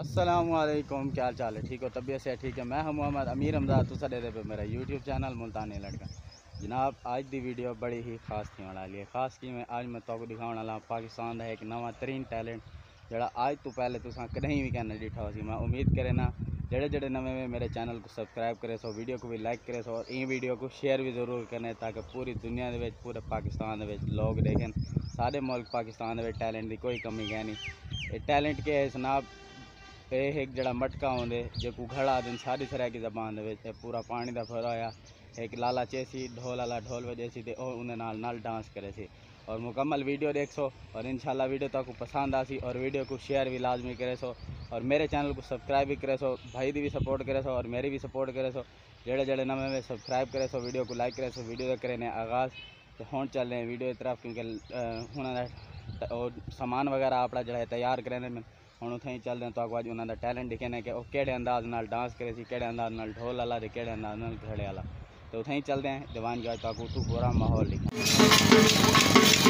السلام علیکم، کیا حال چال ہے؟ ٹھیک ہو؟ طبیعت سے ٹھیک ہے؟ میں ہوں محمد امیر امداد، تو دے دے پہ میرا یوٹیوب چینل ملتانی لڑکا۔ جناب، آج دی ویڈیو بڑی ہی خاص تھی والی ہے۔ خاص کی میں آج میں تو دکھاؤ والا پاکستان کا ایک نواں ترین ٹیلنٹ، جڑا آج تو پہلے تو کدیں بھی کہنا ڈیٹھا ہو سی میں امید کرے نا، جڑے جڑے نویں میں میرے چینل کو سبسکرائب کرے سو، ویڈیو کو بھی لائک کرے سو اور این ویڈیو کو شیئر بھی ضرور کرنے تاکہ پوری دنیا دے پورے پاکستان دے لوگ دیکھیں سارے ملک پاکستان دے ٹیلنٹ دی کوئی کمی ہے نہیں۔ ٹیلنٹ کے جناب؟ یہ ایک جڑا مٹکا ہوندے جو کو گھڑا دن ساری سرح کی زبان دے وچ پورا پانی دا بھرا ہویا ایک لالا چیسی ڈھول والا ڈھول وجے سی تے اور انہیں نال نال ڈانس کرے سی اور مکمل ویڈیو دیکھ سو اور انشاءاللہ ویڈیو تو کو پسند آسی اور ویڈیو کو شیئر بھی لازمی کرے سو اور میرے چینل کو سبسکرائب بھی کرے سو بھائی دی بھی سپورٹ کرے سو اور میری بھی سپورٹ کرے سو جڑے جڑے نویں میں سبسکرائب کرے سو ویڈیو کو لائک کرے سو ویڈیو کرے نے آغاز تو ہون چل رہے ہیں ویڈیو طرف کیونکہ انہوں اور سامان وغیرہ اپنا جڑا ہے تیار کرے میں ہوں اتنے ہی چلتے ہیں تو اج انہوں کا ٹیلنٹ دکھنے کہ وہ کہڑے انداز نال ڈانس کرے سی کہڑے انداز نال ڈھول والا تے کہڑے انداز نال گھڑے والا تو اتنے ہی چلتے ہیں دیوان جو تک اتو پورا ماحول لکھا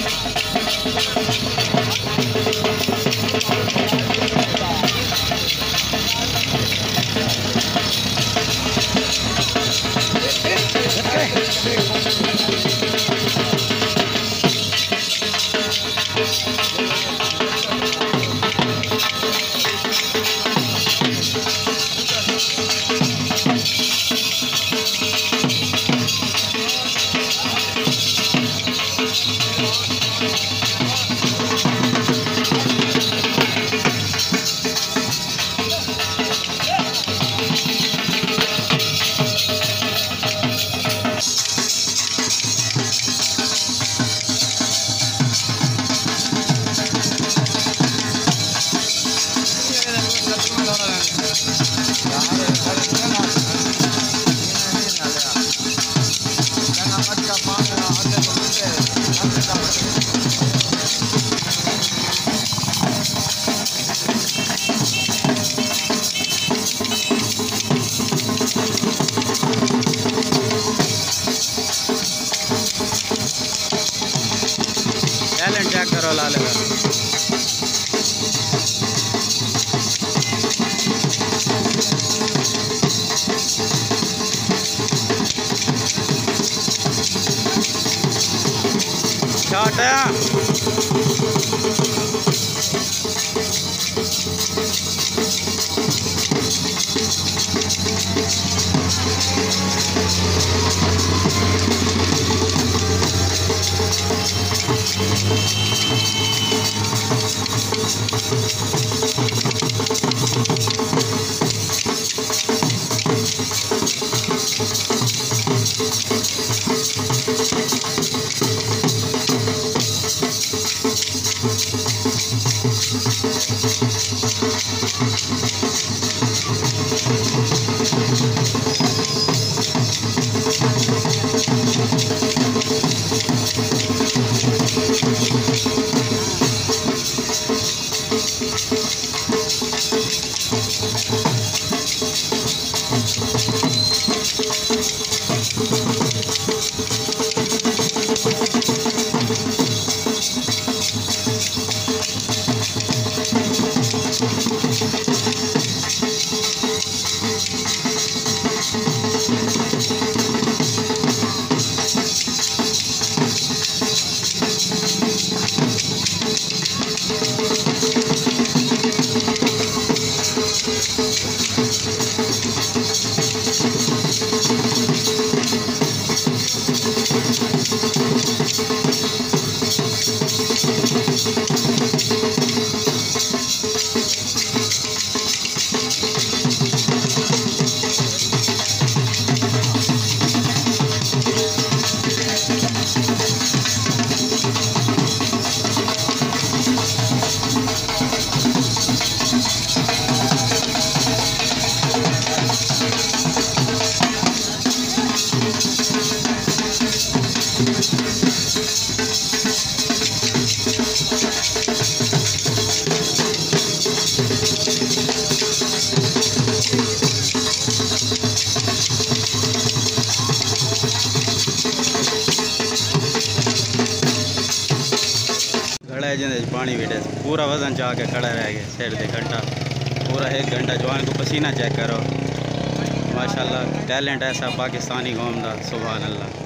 چیک کرو جن پانی ویٹے پورا وزن چاہ کے کھڑا رہ گیا سیڈ دے گھنٹہ پورا ایک گھنٹہ جوان کو پسینہ چیک کرو ماشاءاللہ ٹیلنٹ ایسا پاکستانی قوم دا سبحان اللہ